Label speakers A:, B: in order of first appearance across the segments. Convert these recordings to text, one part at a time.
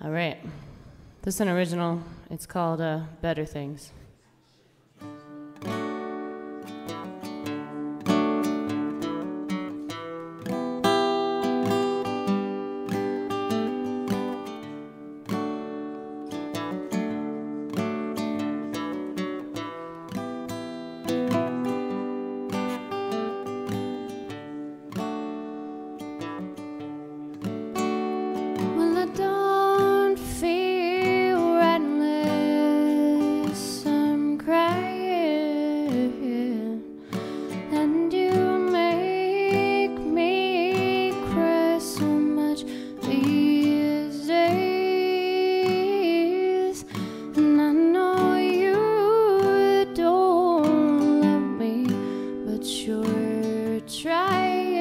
A: All right. This is an original. It's called uh, Better Things. try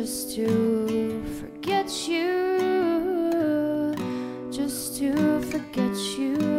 A: just to forget you, just to forget you.